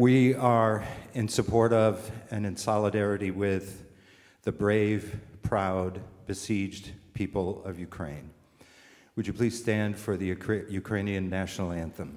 We are in support of and in solidarity with the brave, proud, besieged people of Ukraine. Would you please stand for the Ukra- Ukrainian national anthem?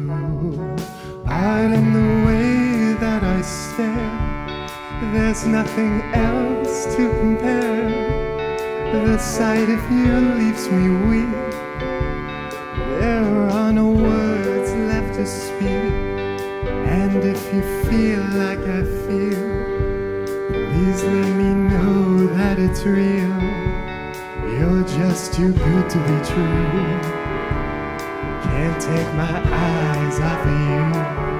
Pardon the way that I stare. There's nothing else to compare. The sight of you leaves me weak. There are no words left to speak. And if you feel like I feel, please let me know that it's real. You're just too good to be true. Can't take my eyes off of you.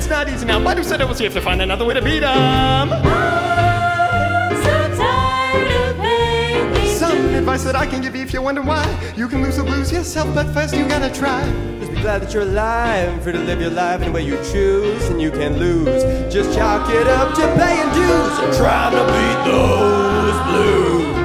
It's not easy now. But who said it was You have to find another way to beat him. Some advice that I can give you if you wonder why you can lose the blues yourself, but first you gotta try. Just be glad that you're alive free to live your life in the way you choose, and you can lose. Just chalk it up to paying dues and try to beat those blues.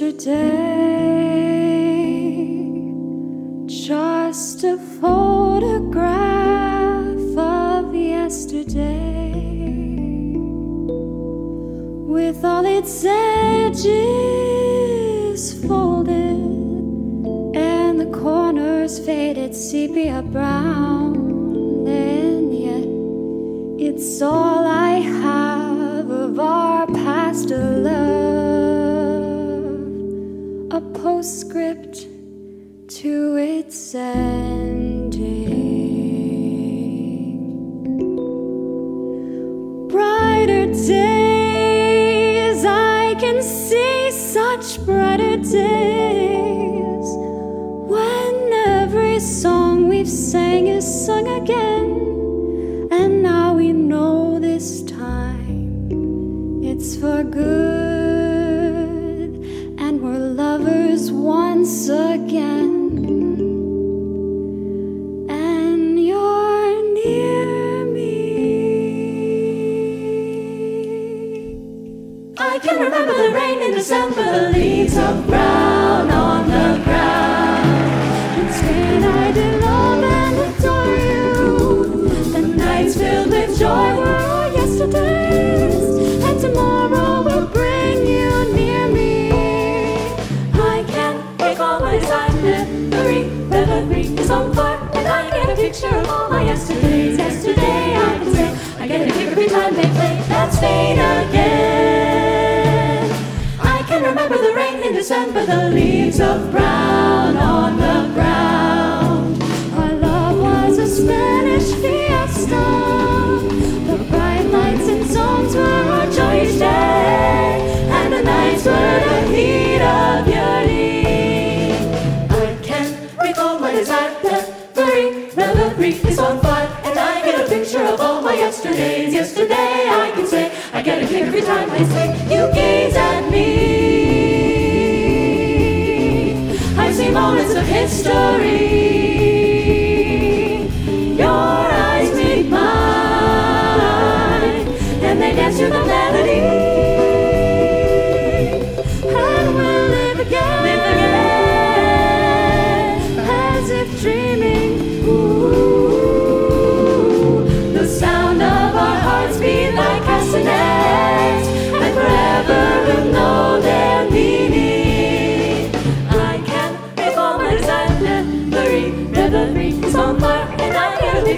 Yesterday.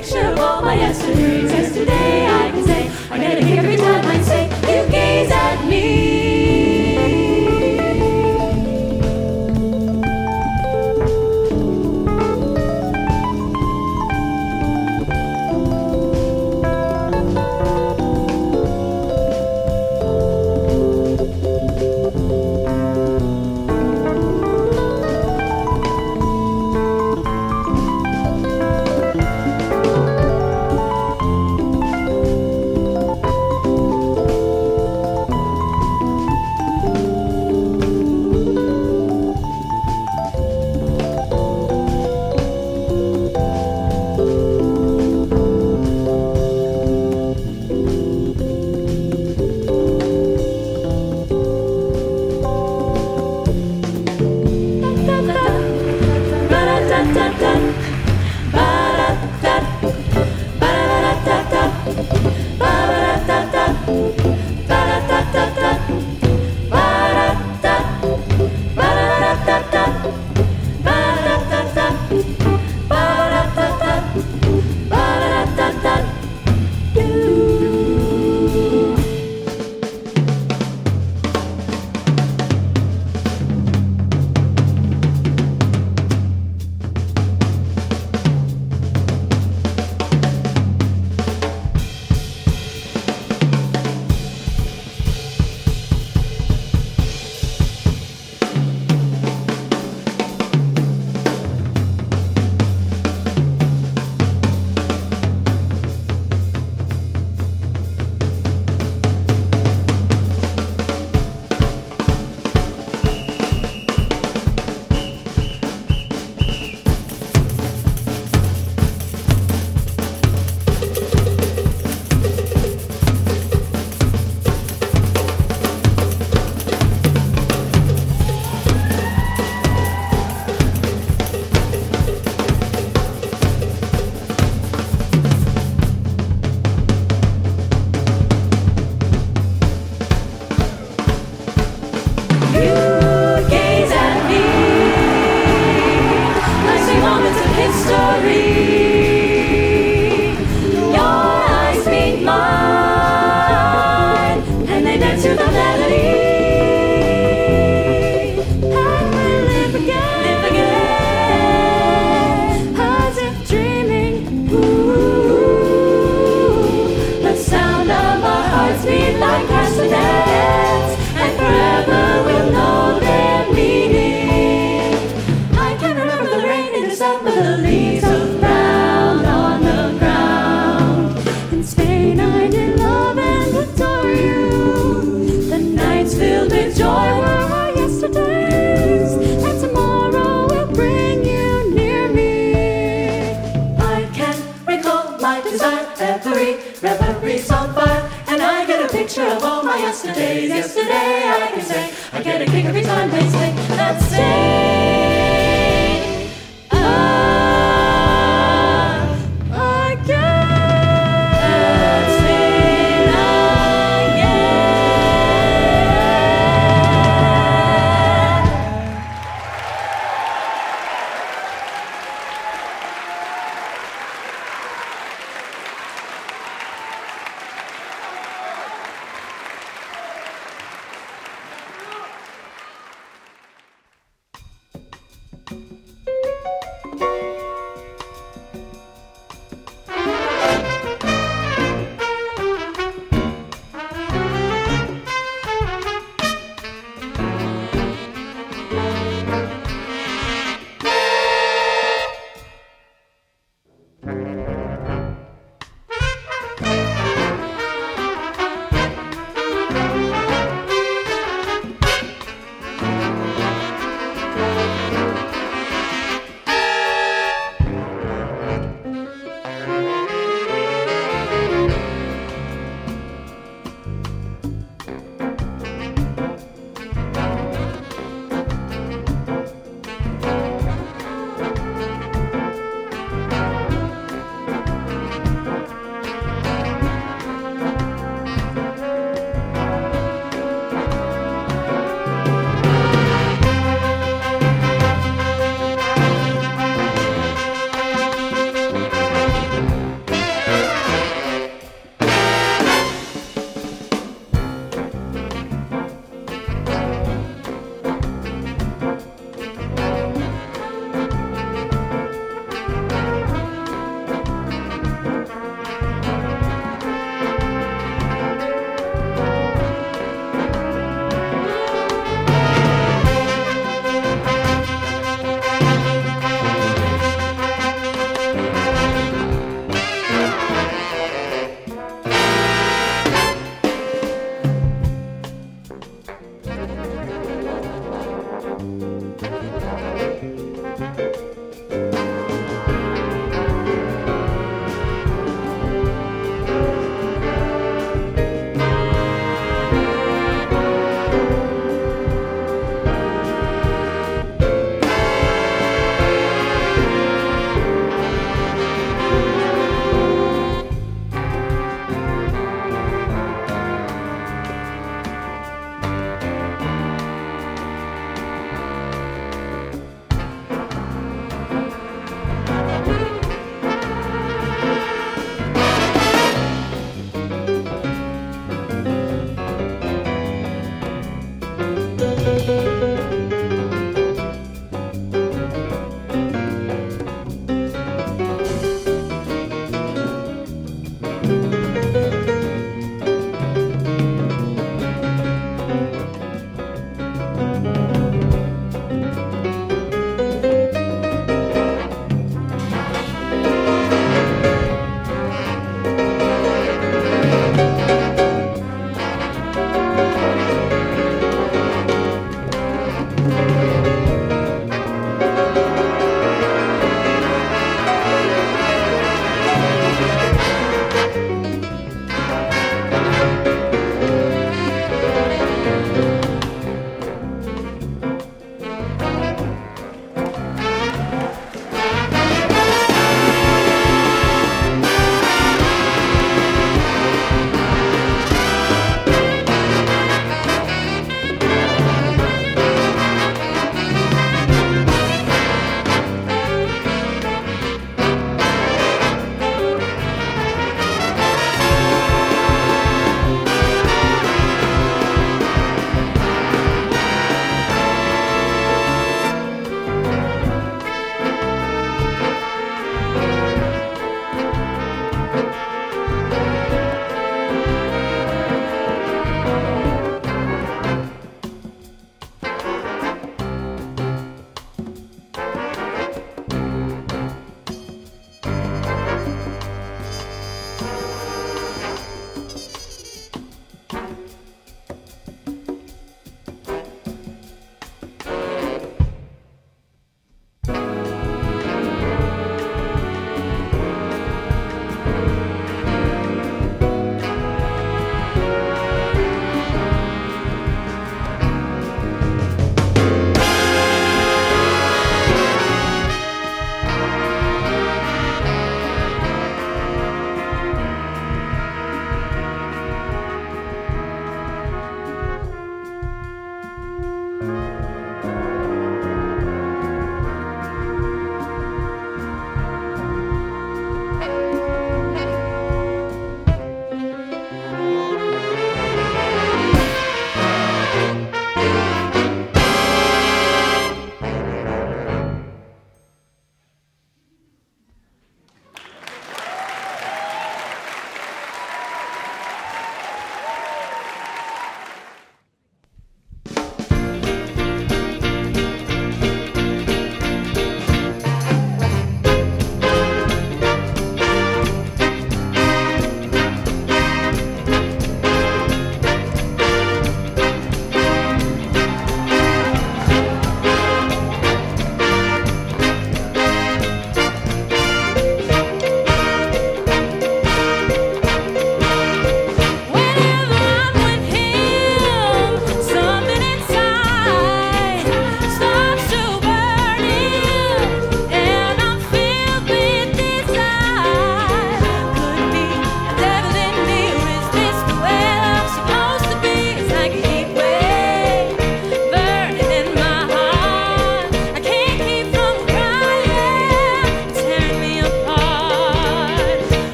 picture of all my yesterdays. Joy were our yesterdays, and tomorrow will bring you near me. I can recall my desire, every reverie on fire, and I get a picture of all my yesterdays. Yesterday I can say, I get a kick every time they say that's stay.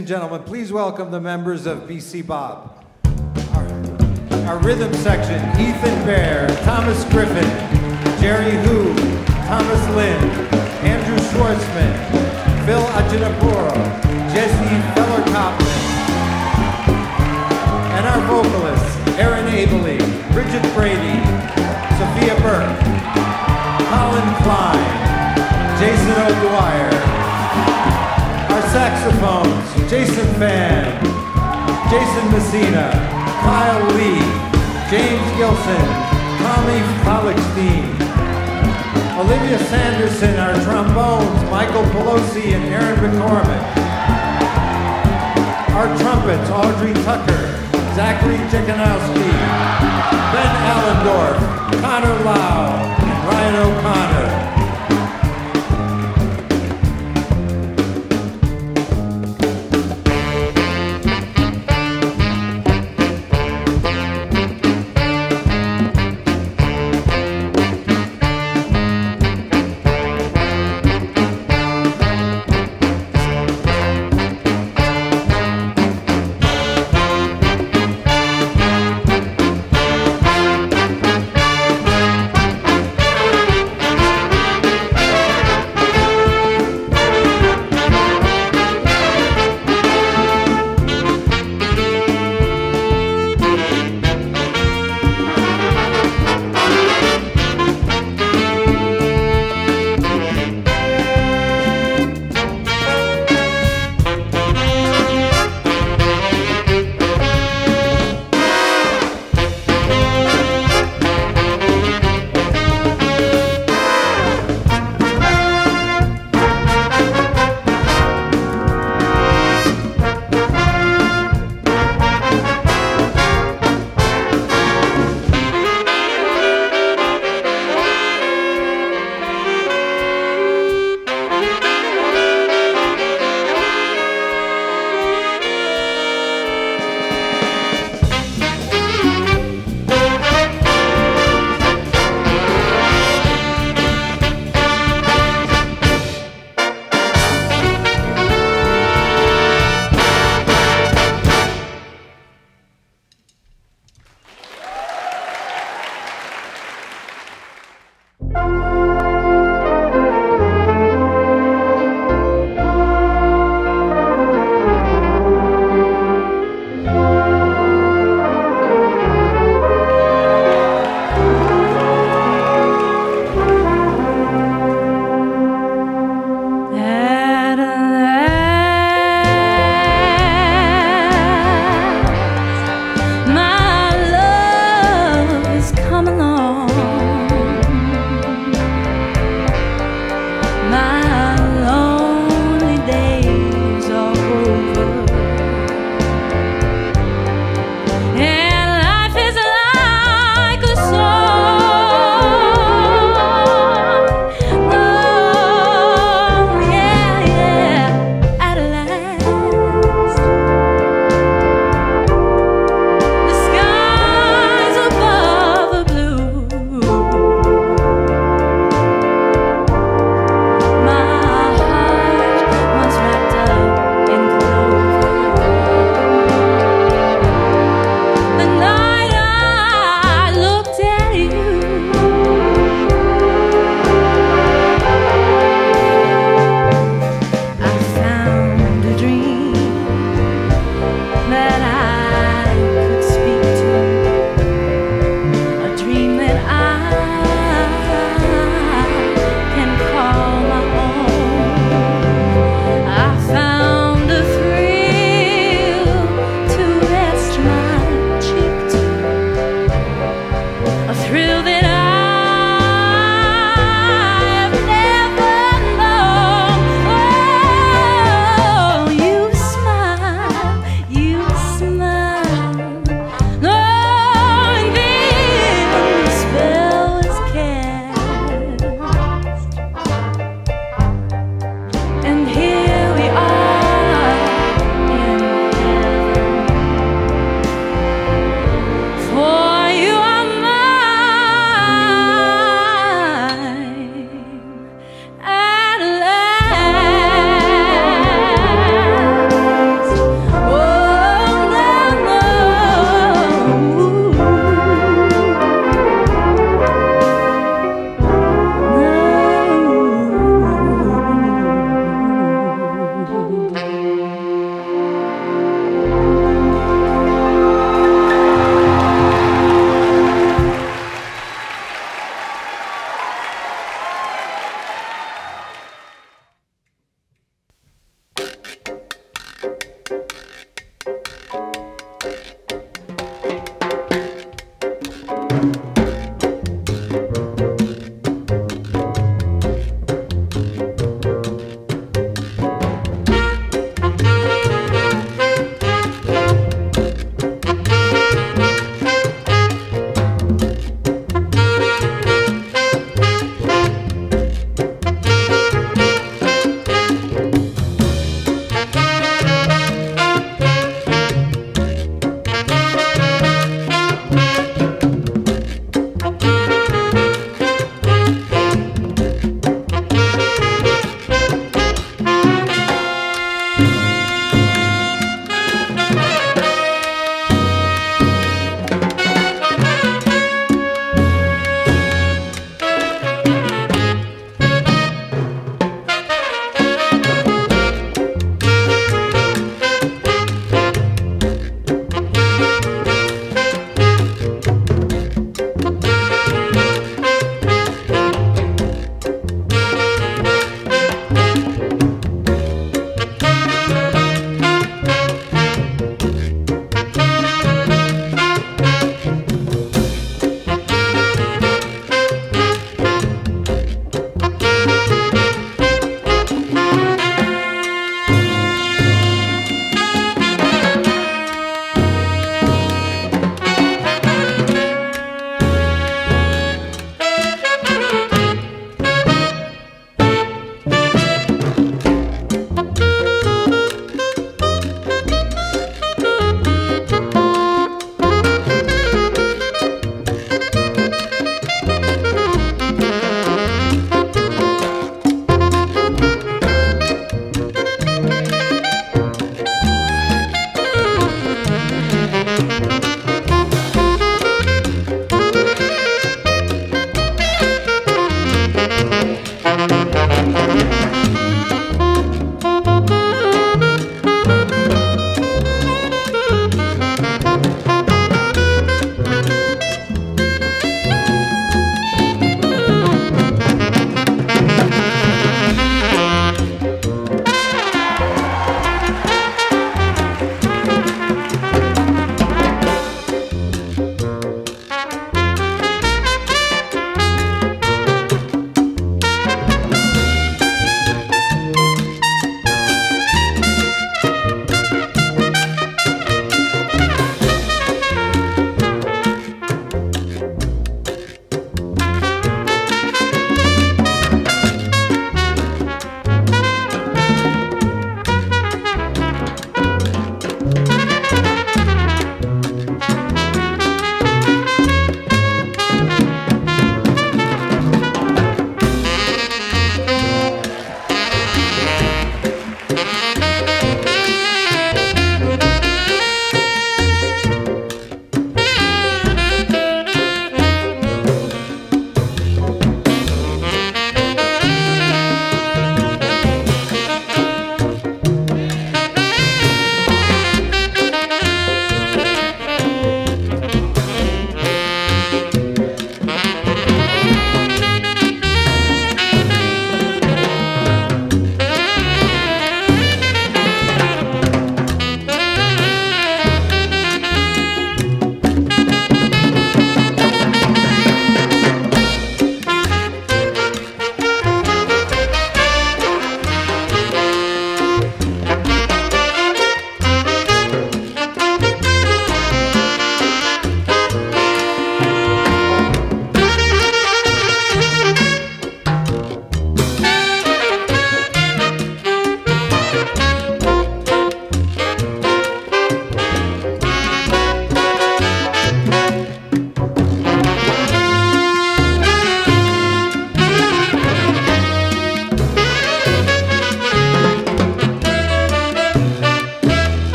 and gentlemen, please welcome the members of BC bOp. Our, our rhythm section, Ethan Bear, Thomas Griffin, Jerry Hu, Thomas Lynn, Andrew Schwartzman, Phil Ajinapuro, Jesse Feller and our vocalists, Aaron Abley, Bridget Brady, Sophia Burke, Colin Klein, Jason O'Dwyer, saxophones, Jason Fan, Jason Messina, Kyle Lee, James Gilson, Tommy Pollockstein, Olivia Sanderson, our trombones, Michael Pelosi and Aaron McCormick. Our trumpets, Audrey Tucker, Zachary Chickanowski, Ben Allendorf, Connor Lau, and Ryan O'Connor.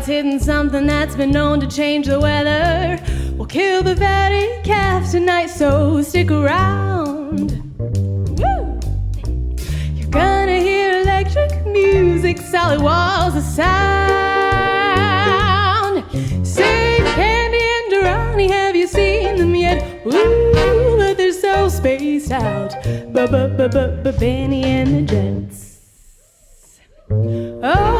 it's hidden something that's been known to change the weather. We'll kill the fatty calf tonight, so stick around. Woo! You're gonna hear electric music, solid walls of sound. Save Candy and Durrani, have you seen them yet? Ooh, but they're so spaced out. Ba ba ba ba ba Bennie and the Jets. Oh.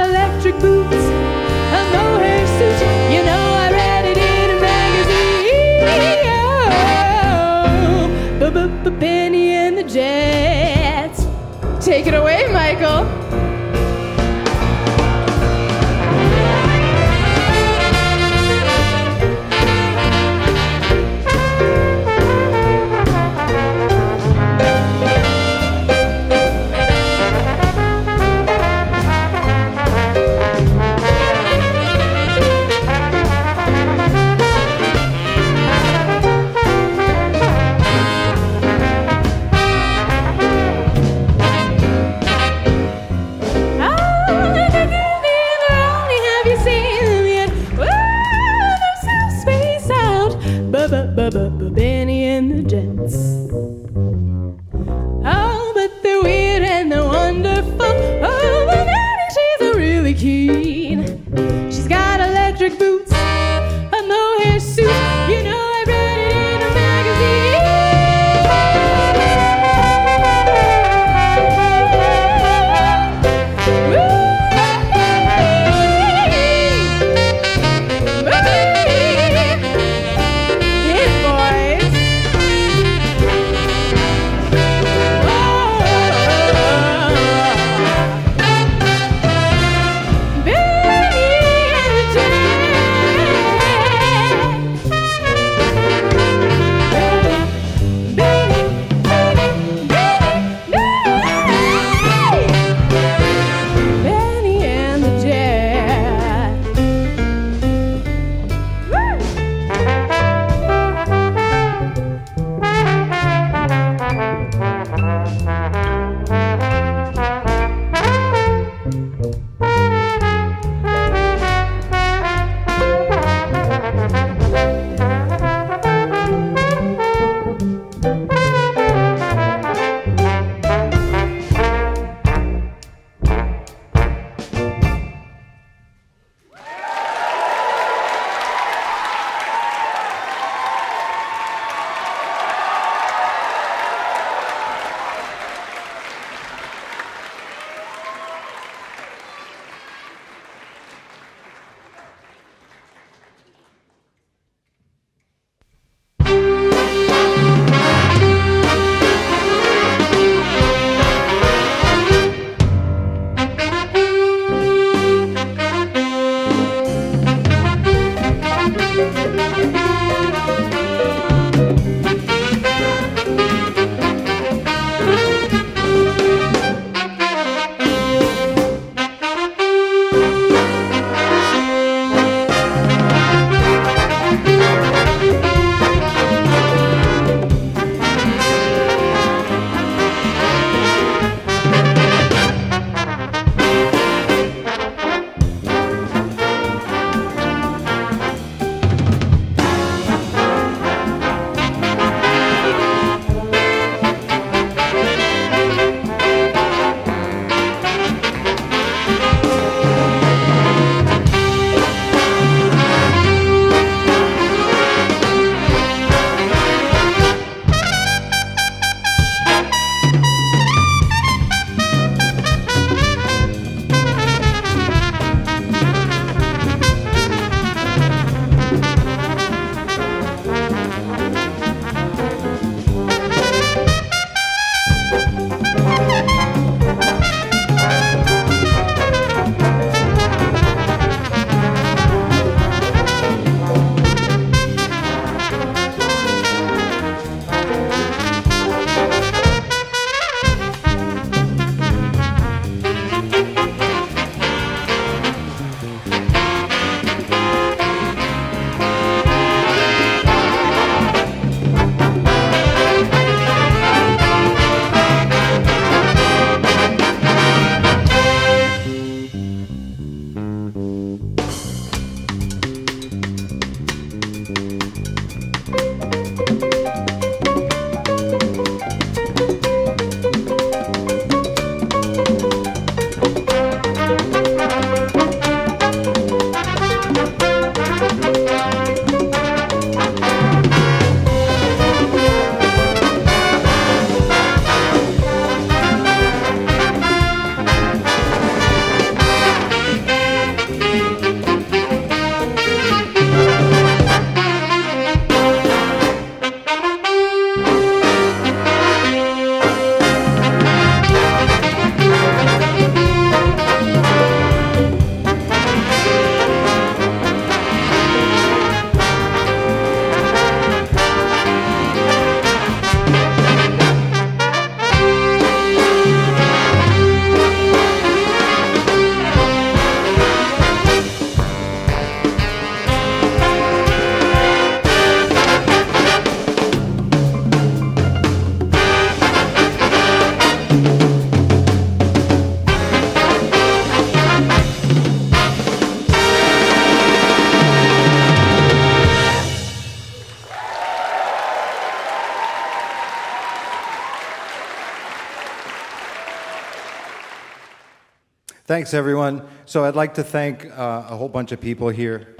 Thanks, everyone. So I'd like to thank uh, a whole bunch of people here.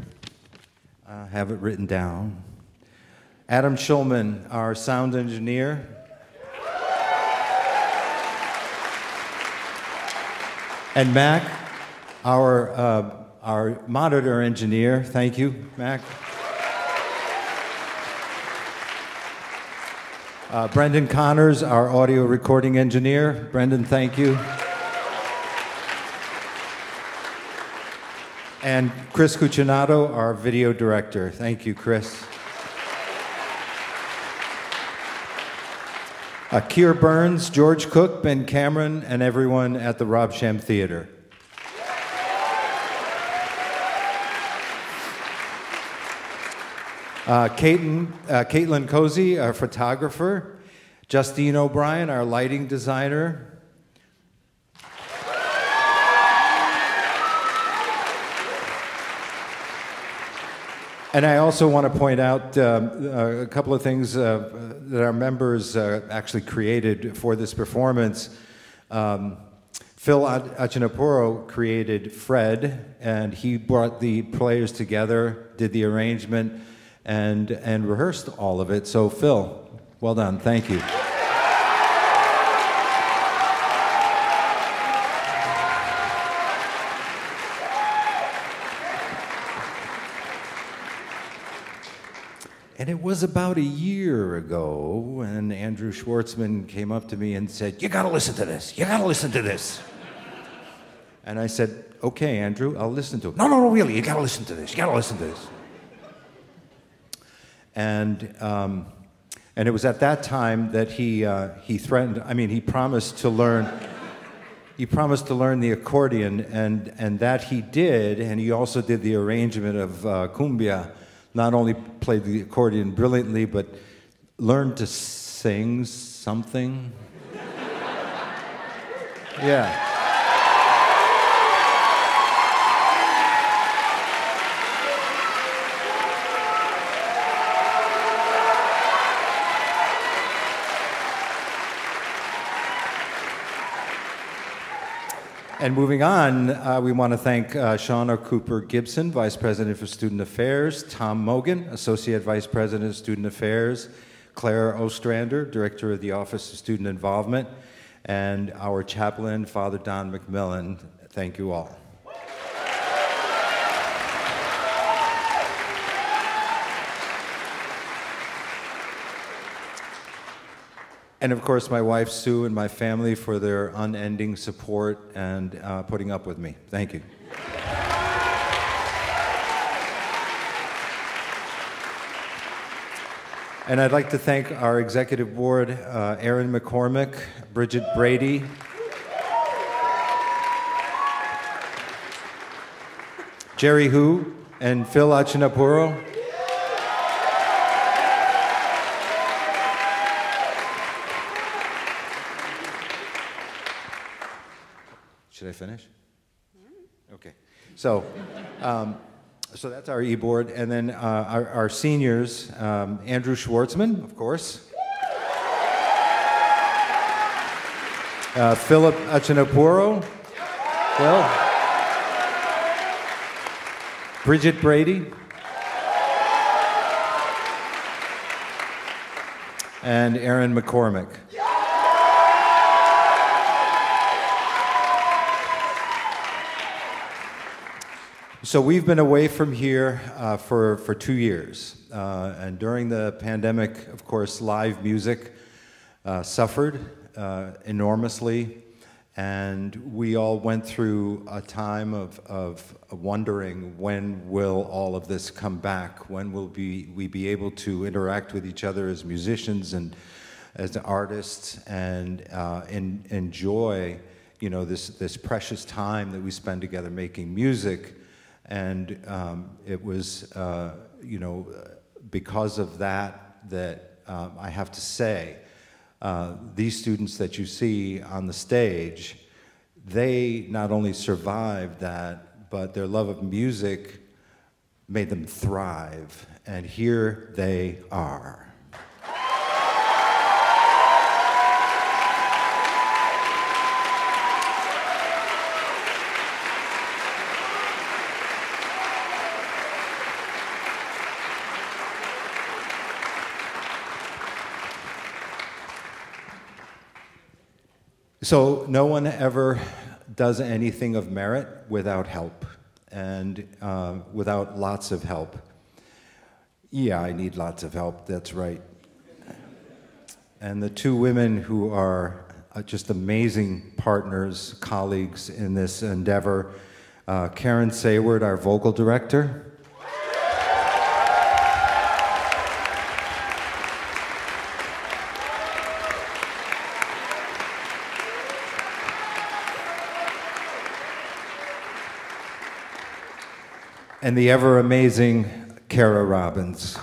I have it written down. Adam Schulman, our sound engineer. And Mac, our, uh, our monitor engineer. Thank you, Mac. Uh, Brendan Connors, our audio recording engineer. Brendan, thank you. And Chris Cucinato, our video director. Thank you, Chris. Keir Burns, George Cook, Ben Cameron, and everyone at the Robsham Theater. Uh, Caitlin, uh, Caitlin Cozy, our photographer. Justine O'Brien, our lighting designer. And I also want to point out um, uh, a couple of things uh, that our members uh, actually created for this performance. Um, Phil Ach- Achinapuro created Fred, and he brought the players together, did the arrangement, and, and rehearsed all of it. So, Phil, well done. Thank you. And it was about a year ago when Andrew Schwartzman came up to me and said, You gotta listen to this. You gotta listen to this. And I said, Okay, Andrew, I'll listen to it. No, no, no, really, you gotta listen to this. You gotta listen to this. And, um, and it was at that time that he, uh, he threatened, I mean, he promised to learn. He promised to learn the accordion, and, and that he did, and he also did the arrangement of uh, cumbia. Not only played the accordion brilliantly, but learned to sing something. yeah. And moving on, uh, we want to thank uh, Shawna Cooper Gibson, Vice President for Student Affairs, Tom Mogan, Associate Vice President of Student Affairs, Claire Ostrander, Director of the Office of Student Involvement, and our chaplain, Father Don MacMillan. Thank you all. And of course, my wife Sue and my family for their unending support and uh, putting up with me. Thank you. And I'd like to thank our executive board, uh, Aaron McCormick, Bridget Brady, Jerry Hu, and Phil Achinapuro. I finish? Okay. So, um, so that's our e-board, and then uh, our, our seniors, um, Andrew Schwartzman, of course. Uh, Philip Achinapuro. Phil. Bridget Brady. And Aaron McCormick. So we've been away from here uh, for, for two years. Uh, and during the pandemic, of course, live music uh, suffered uh, enormously. And we all went through a time of, of wondering when will all of this come back? When will we, we be able to interact with each other as musicians and as artists and uh, en- enjoy you know, this, this precious time that we spend together making music? And um, it was, uh, you know, because of that, that um, I have to say, uh, these students that you see on the stage, they not only survived that, but their love of music made them thrive. And here they are. So, no one ever does anything of merit without help and uh, without lots of help. Yeah, I need lots of help, that's right. And the two women who are uh, just amazing partners, colleagues in this endeavor uh, Karen Sayward, our vocal director. And the ever amazing Kara Robbins.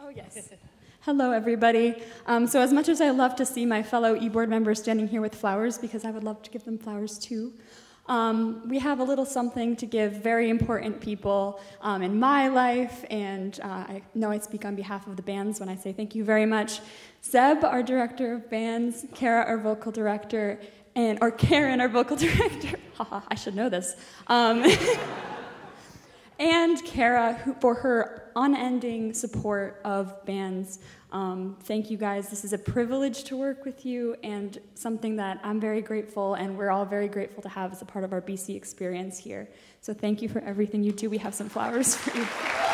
Oh, yes. Hello, everybody. Um, so, as much as I love to see my fellow e board members standing here with flowers, because I would love to give them flowers too, um, we have a little something to give very important people um, in my life, and uh, I know I speak on behalf of the bands when I say thank you very much. Zeb, our director of bands, Kara, our vocal director, and or Karen, our vocal director. I should know this. Um, and Kara who, for her unending support of bands. Um, thank you guys. This is a privilege to work with you and something that I'm very grateful and we're all very grateful to have as a part of our BC experience here. So thank you for everything you do. We have some flowers for you.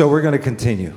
So we're going to continue.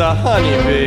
A honeybee.